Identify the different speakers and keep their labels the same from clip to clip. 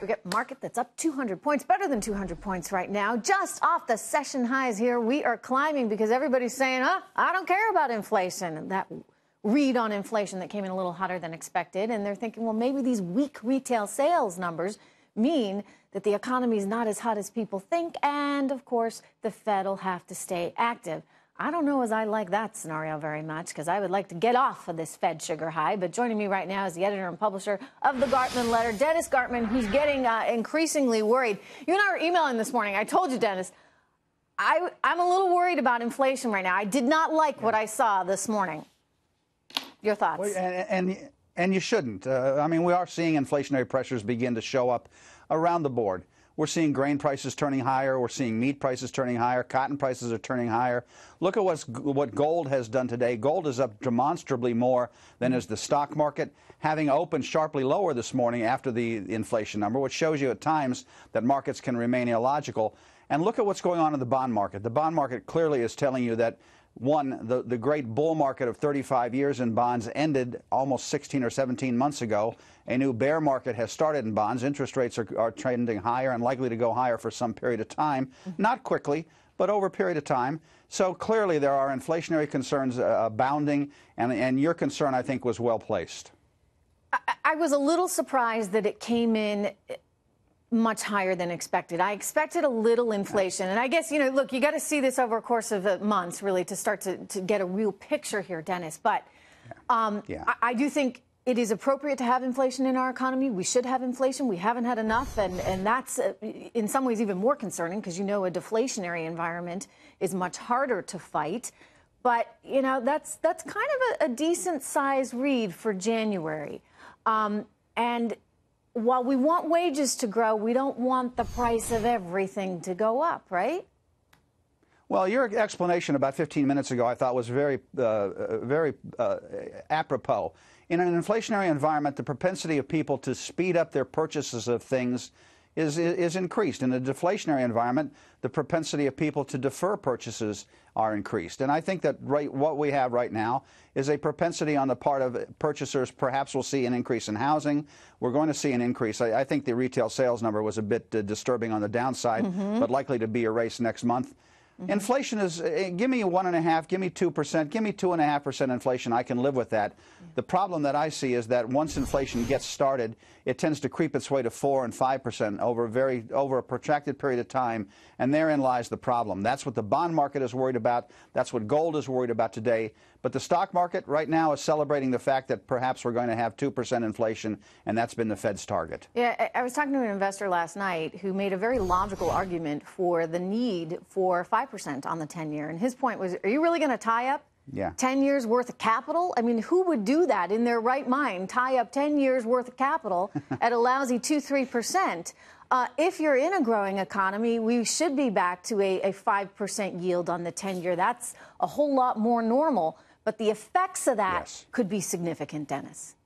Speaker 1: We got market that's up 200 points, better than 200 points right now. Just off the session highs here, we are climbing because everybody's saying, "Huh, I don't care about inflation." That read on inflation that came in a little hotter than expected, and they're thinking, well, maybe these weak retail sales numbers mean that the economy is not as hot as people think, and of course, the Fed will have to stay active. I don't know as I like that scenario very much because I would like to get off of this Fed sugar high. But joining me right now is the editor and publisher of the Gartman Letter, Dennis Gartman, who's getting uh, increasingly worried. You and I were emailing this morning. I told you, Dennis, I, am a little worried about inflation right now. I did not like what I saw this morning. Your thoughts?
Speaker 2: Well, and, and, and you shouldn't. Uh, I mean, we are seeing inflationary pressures begin to show up around the board. We're seeing grain prices turning higher. We're seeing meat prices turning higher. Cotton prices are turning higher. Look at what's, what gold has done today. Gold is up demonstrably more than is the stock market, having opened sharply lower this morning after the inflation number, which shows you at times that markets can remain illogical. And look at what's going on in the bond market. The bond market clearly is telling you that one, the, the great bull market of 35 years in bonds ended almost 16 or 17 months ago. A new bear market has started in bonds. Interest rates are, are trending higher and likely to go higher for some period of time. Mm-hmm. Not quickly, but over a period of time. So clearly there are inflationary concerns uh, abounding, and, and your concern, I think, was well placed.
Speaker 1: I, I was a little surprised that it came in much higher than expected. I expected a little inflation. And I guess, you know, look, you got to see this over a course of uh, months, really, to start to, to get a real picture here, Dennis. But um, yeah. I, I, do think it is appropriate to have inflation in our economy. We should have inflation. We haven't had enough. And, and that's, uh, in some ways, even more concerning because, you know, a deflationary environment is much harder to fight. But, you know, that's, that's kind of a, a decent size read for January. Um, and while we want wages to grow, we don't want the price of everything to go up, right?
Speaker 2: Well, your explanation about 15 minutes ago, I thought was very, uh, very uh, apropos. In an inflationary environment, the propensity of people to speed up their purchases of things is, is increased. In a deflationary environment, the propensity of people to defer purchases are increased. And I think that right, what we have right now is a propensity on the part of purchasers. Perhaps we'll see an increase in housing. We're going to see an increase. I, I think the retail sales number was a bit uh, disturbing on the downside, mm -hmm. but likely to be erased next month. Mm -hmm. Inflation is, uh, give me one and a half, give me two percent, give me two and a half percent inflation. I can live with that. The problem that I see is that once inflation gets started, it tends to creep its way to four and five percent over a very over a protracted period of time, and therein lies the problem. That's what the bond market is worried about. That's what gold is worried about today. But the stock market right now is celebrating the fact that perhaps we're going to have 2% inflation, and that's been the Fed's target.
Speaker 1: Yeah, I was talking to an investor last night who made a very logical argument for the need for 5% on the 10 year. And his point was are you really going to tie up yeah. 10 years worth of capital? I mean, who would do that in their right mind? Tie up 10 years worth of capital at a lousy 2 3%. Uh, if you're in a growing economy, we should be back to a, a 5% yield on the 10 year. That's a whole lot more normal. But the effects of that yes. could be significant, Dennis.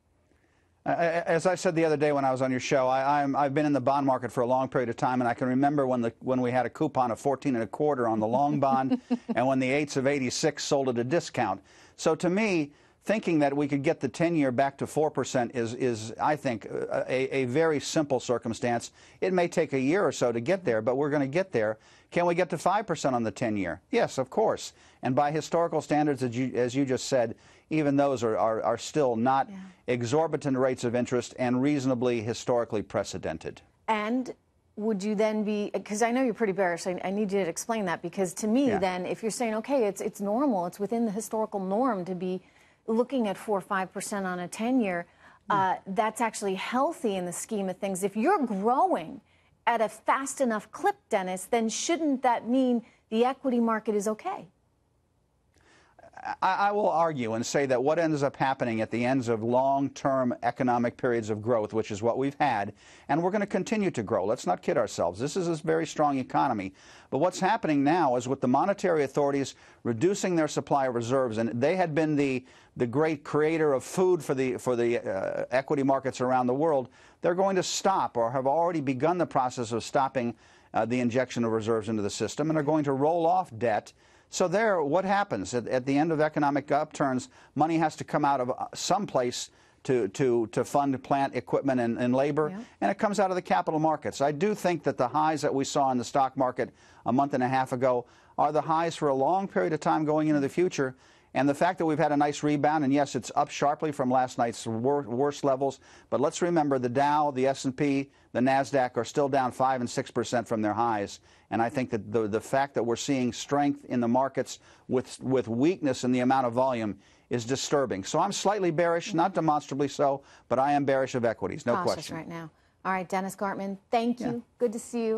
Speaker 2: As I said the other day when I was on your show, I, have been in the bond market for a long period of time, and I can remember when the when we had a coupon of 14 and a quarter on the long bond, and when the eights of 86 sold at a discount. So to me, thinking that we could get the 10-year back to 4% is, is I think, a, a, very simple circumstance. It may take a year or so to get there, but we're going to get there. Can we get to 5% on the 10-year? Yes, of course. And by historical standards, as you, as you just said, even those are, are, are still not yeah. exorbitant rates of interest and reasonably historically precedented.
Speaker 1: And would you then be because I know you're pretty bearish. I, I, need you to explain that because to me, yeah. then, if you're saying okay, it's it's normal, it's within the historical norm to be looking at four or five percent on a ten year. Uh, that's actually healthy in the scheme of things. If you're growing at a fast enough clip, Dennis, then shouldn't that mean the equity market is okay?
Speaker 2: I, I, will argue and say that what ends up happening at the ends of long-term economic periods of growth, which is what we've had, and we're going to continue to grow. Let's not kid ourselves. This is a very strong economy. But what's happening now is with the monetary authorities reducing their supply of reserves, and they had been the the great creator of food for the for the uh, equity markets around the world, they're going to stop or have already begun the process of stopping uh, the injection of reserves into the system and are going to roll off debt so there, what happens at, at, the end of economic upturns? Money has to come out of uh, some place to, to, to fund plant equipment and, and labor,
Speaker 1: Yeah.
Speaker 2: and it comes out of the capital markets. I do think that the highs that we saw in the stock market a month and a half ago are the highs for a long period of time going into the future. And the fact that we've had a nice rebound, and yes, it's up sharply from last night's wor- worst levels, but let's remember the Dow, the S&P, the Nasdaq are still down five and six percent from their highs. And I think that the the fact that we're seeing strength in the markets with with weakness in the amount of volume is disturbing. So I'm slightly bearish, not demonstrably so, but I am bearish of equities, no
Speaker 1: Cautious
Speaker 2: question.
Speaker 1: right now. All right, Dennis Gartman, thank you. Good to see you.